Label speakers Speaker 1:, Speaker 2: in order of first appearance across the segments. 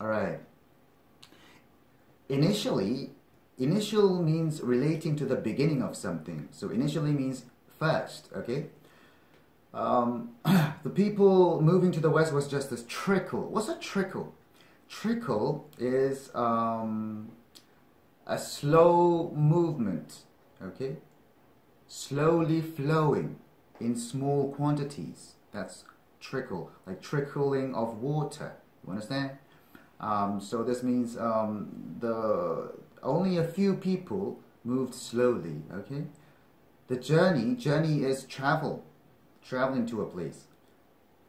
Speaker 1: All right. Initially, initial means relating to the beginning of something. So initially means first, okay? Um, the people moving to the west was just a trickle. What's a trickle? Trickle is um, a slow movement, okay? Slowly flowing in small quantities. That's trickle, like trickling of water. You understand? Um, so this means um, the only a few people moved slowly. Okay, the journey journey is travel, traveling to a place.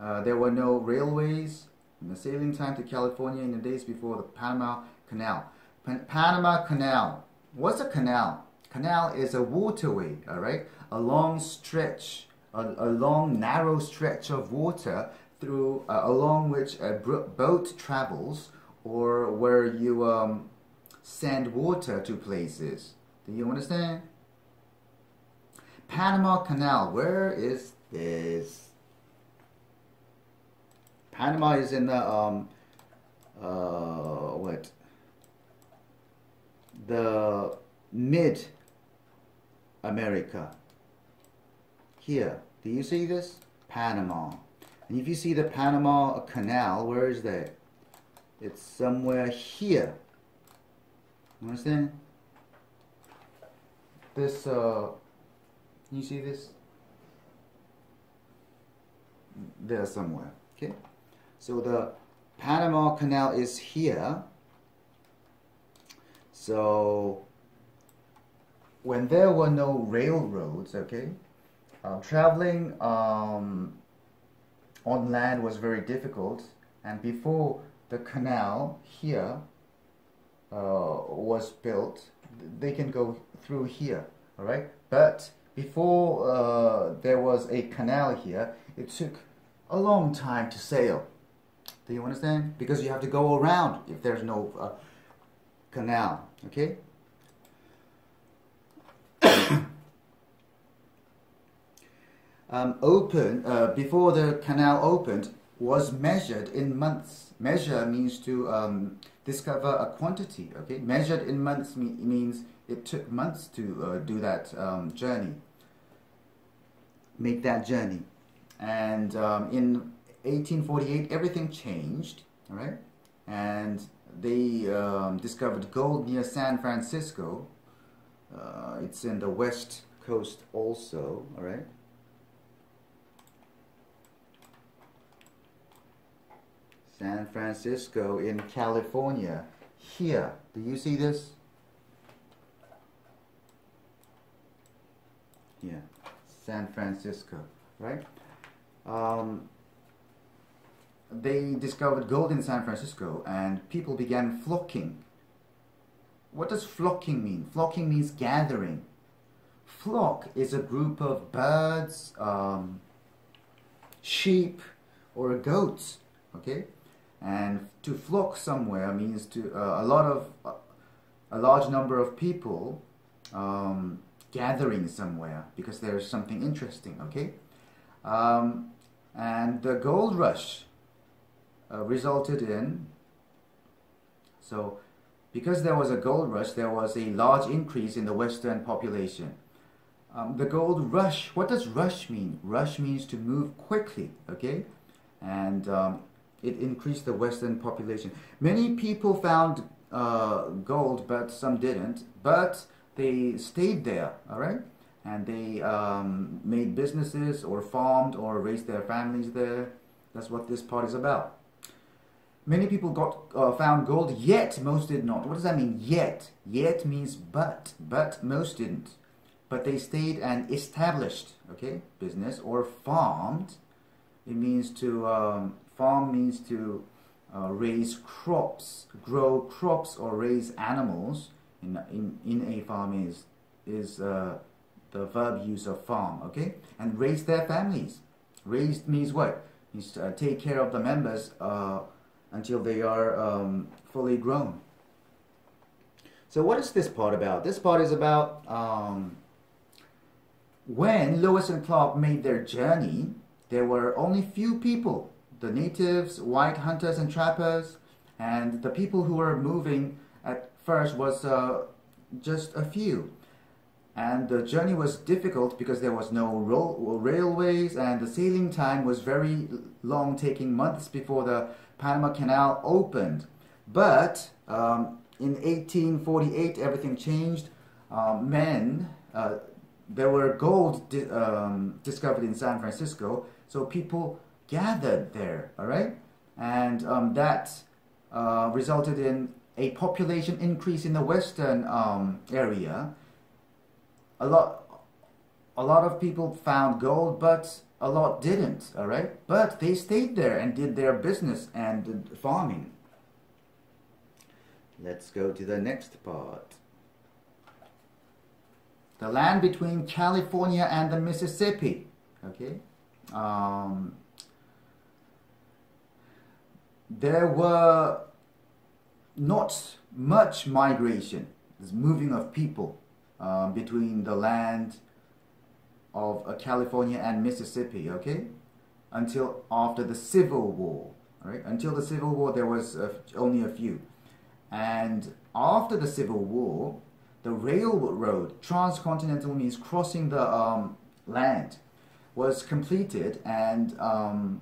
Speaker 1: Uh, there were no railways. In the sailing time to California in the days before the Panama Canal. Pan- Panama Canal. What's a canal? Canal is a waterway. All right, a long stretch, a, a long narrow stretch of water through uh, along which a boat travels or where you um, send water to places. Do you understand? Panama Canal, where is this? Panama is in the um uh what? The mid America. Here, do you see this? Panama. And if you see the Panama Canal, where is that? It's somewhere here. You understand? This, uh, you see this? There somewhere, okay? So the Panama Canal is here. So when there were no railroads, okay, uh, traveling um, on land was very difficult. And before the canal here uh, was built, they can go through here, all right? But before uh, there was a canal here, it took a long time to sail. Do you understand? Because you have to go around if there's no uh, canal, okay? Um, open uh, before the canal opened was measured in months. Measure means to um, discover a quantity. Okay, measured in months me means it took months to uh, do that um, journey, make that journey, and um, in 1848 everything changed. All right, and they um, discovered gold near San Francisco. Uh, it's in the west coast also. All right. San Francisco in California. Here, do you see this? Here, San Francisco, right? Um, they discovered gold in San Francisco and people began flocking. What does flocking mean? Flocking means gathering. Flock is a group of birds, um, sheep, or goats, okay? And to flock somewhere means to uh, a lot of a large number of people um, gathering somewhere because there's something interesting. Okay, um, and the gold rush uh, resulted in so because there was a gold rush, there was a large increase in the Western population. Um, the gold rush, what does rush mean? Rush means to move quickly, okay? And um, it increased the Western population. Many people found uh, gold, but some didn't. But they stayed there, all right? And they um, made businesses or farmed or raised their families there. That's what this part is about. Many people got uh, found gold, yet most did not. What does that mean? Yet. Yet means but, but most didn't. But they stayed and established, okay, business or farmed. It means to um, farm means to uh, raise crops, grow crops or raise animals in, in, in a farm is, is uh, the verb use of farm, okay? And raise their families. Raised means what? Means uh, take care of the members uh, until they are um, fully grown. So what is this part about? This part is about um, when Lewis and Clark made their journey, there were only few people the natives, white hunters and trappers, and the people who were moving at first was uh, just a few. And the journey was difficult because there was no railways and the sailing time was very long, taking months before the Panama Canal opened. But um, in 1848, everything changed. Uh, men, uh, there were gold di um, discovered in San Francisco, so people gathered there, all right? And um, that uh, resulted in a population increase in the western um, area. A lot, a lot of people found gold, but a lot didn't, all right? But they stayed there and did their business and farming. Let's go to the next part. The land between California and the Mississippi, okay? Um, there were not much migration, this moving of people um, between the land of uh, California and Mississippi, okay? Until after the Civil War, right? Until the Civil War, there was only a few. And after the Civil War, the railroad, transcontinental means crossing the um, land, was completed and um,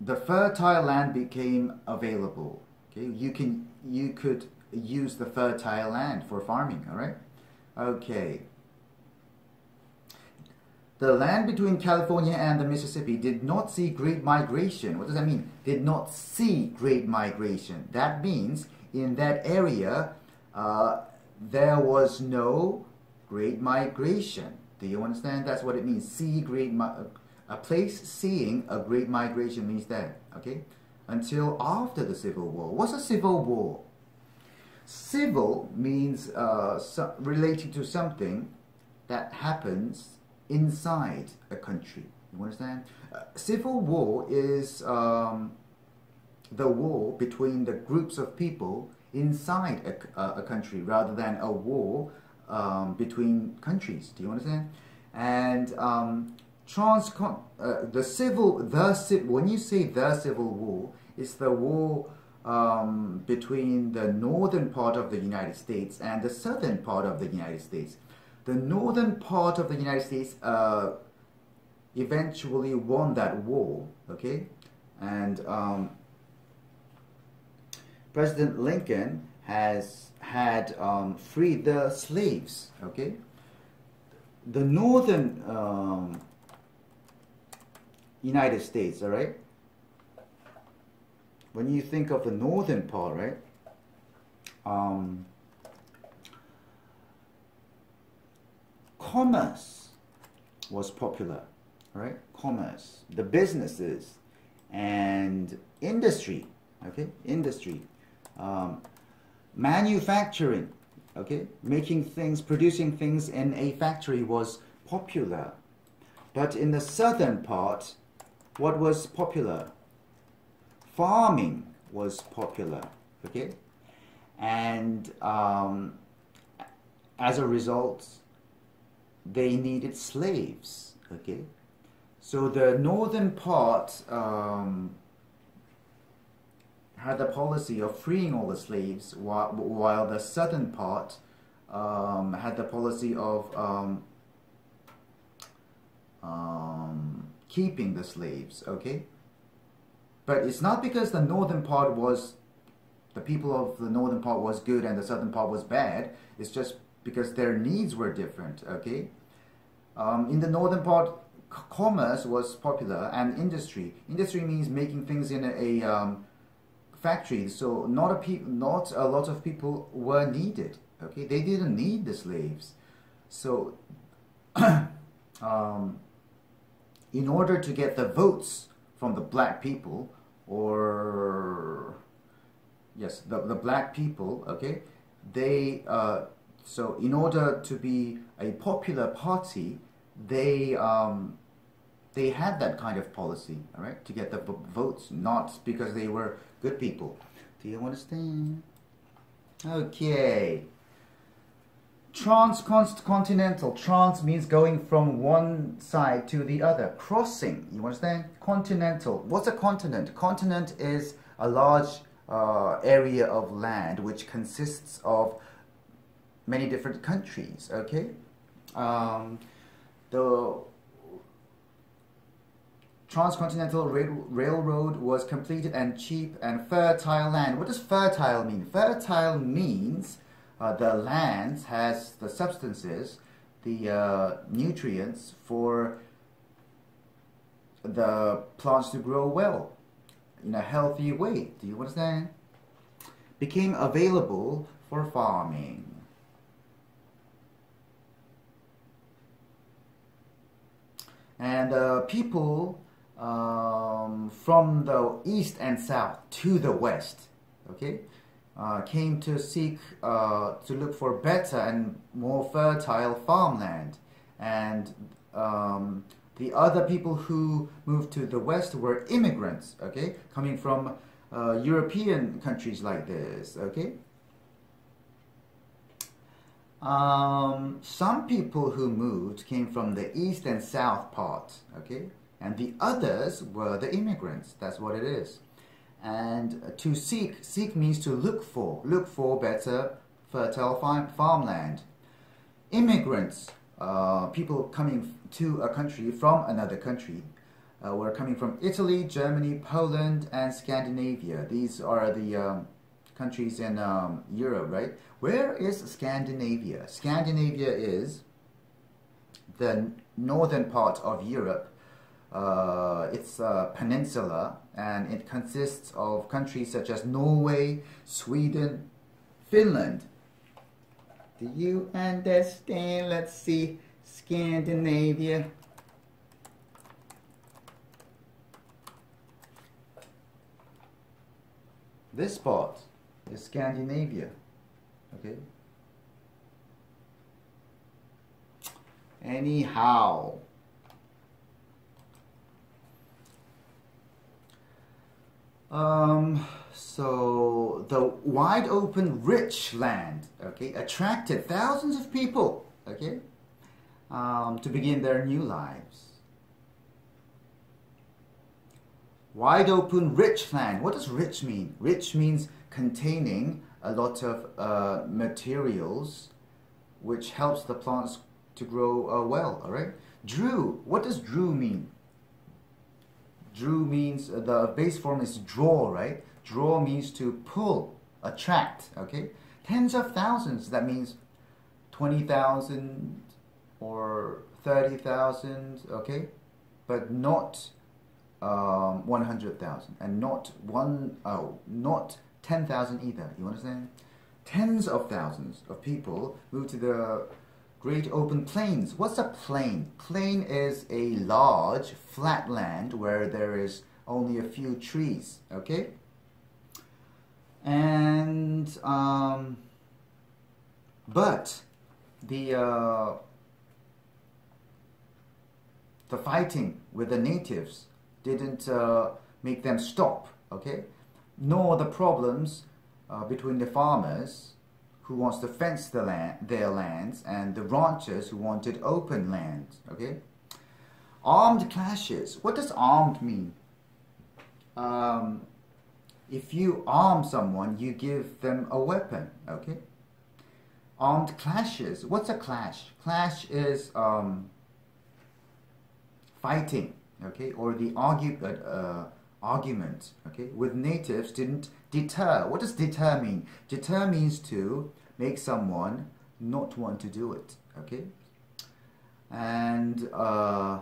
Speaker 1: the fertile land became available. Okay, you can you could use the fertile land for farming. All right. Okay. The land between California and the Mississippi did not see great migration. What does that mean? Did not see great migration. That means in that area uh, there was no great migration. Do you understand? That's what it means. See great a place seeing a great migration means that, okay? Until after the Civil War. What's a Civil War? Civil means uh, so relating to something that happens inside a country. You understand? Uh, civil war is um, the war between the groups of people inside a, a country rather than a war um, between countries. Do you understand? And um, transcon uh, the civil the when you say the civil war it's the war um, between the northern part of the United States and the southern part of the United States. The northern part of the United States uh, eventually won that war okay? And um, President Lincoln has had um, freed the slaves okay? The northern um, United States, all right? When you think of the northern part, right? Um, commerce was popular, right? Commerce, the businesses, and industry, okay? Industry, um, manufacturing, okay? Making things, producing things in a factory was popular. But in the southern part, what was popular? Farming was popular, okay? And um, as a result, they needed slaves, okay? So the northern part um, had the policy of freeing all the slaves, while, while the southern part um, had the policy of um, um keeping the slaves, okay? But it's not because the northern part was, the people of the northern part was good and the southern part was bad. It's just because their needs were different, okay? Um, in the northern part, commerce was popular and industry. Industry means making things in a, a um, factory. So not a pe- not a lot of people were needed. Okay, they didn't need the slaves. So um, in order to get the votes from the black people or yes the, the black people okay they uh, so in order to be a popular party they um, they had that kind of policy all right to get the votes not because they were good people. Do you understand? Okay Transcontinental. Trans means going from one side to the other. Crossing. You understand? Continental. What's a continent? Continent is a large uh, area of land which consists of many different countries. Okay. Um, the transcontinental rail railroad was completed and cheap and fertile land. What does fertile mean? Fertile means uh, the land has the substances, the uh, nutrients for the plants to grow well in a healthy way. Do you understand? Became available for farming. And uh, people um, from the east and south to the west, okay, uh, came to seek uh, to look for better and more fertile farmland, and um, the other people who moved to the west were immigrants, okay, coming from uh, European countries like this, okay. Um, some people who moved came from the east and south part, okay, and the others were the immigrants. That's what it is. And to seek, seek means to look for, look for better fertile farm, farmland. Immigrants, uh, people coming to a country from another country, uh, were coming from Italy, Germany, Poland, and Scandinavia. These are the um, countries in um, Europe, right? Where is Scandinavia? Scandinavia is the northern part of Europe uh, it's a peninsula and it consists of countries such as Norway, Sweden, Finland. Do you understand? Let's see. Scandinavia. This part is Scandinavia. Okay? Anyhow. Um, so the wide open, rich land, okay, attracted thousands of people, okay, um, to begin their new lives. Wide open, rich land. What does rich mean? Rich means containing a lot of uh, materials which helps the plants to grow uh, well, all right? Drew, what does drew mean? Drew means uh, the base form is draw, right? Draw means to pull, attract, okay? Tens of thousands, that means 20,000 or 30,000, okay? But not um, 100,000 and not one, oh, not 10,000 either. You understand? Tens of thousands of people move to the Great open plains. What's a plain? Plain is a large flat land where there is only a few trees, okay? And, um, but the, uh, the fighting with the natives didn't uh, make them stop, okay? Nor the problems uh, between the farmers who wants to fence the land, their lands and the ranchers who wanted open land. Okay. Armed clashes. What does armed mean? Um, if you arm someone, you give them a weapon. Okay. Armed clashes. What's a clash? Clash is um, fighting. Okay, or the argue, uh, argument. Okay, with natives didn't deter. What does deter mean? Deter means to make someone not want to do it. Okay? And uh,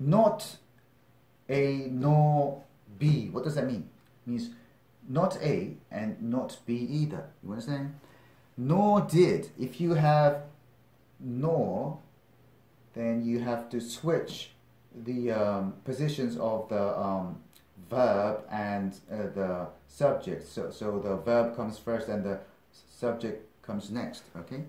Speaker 1: not A nor B. What does that mean? It means not A and not B either. You understand? Nor did. If you have nor, then you have to switch the um, positions of the um, verb and uh, the subject. So, so the verb comes first and the subject comes next, okay?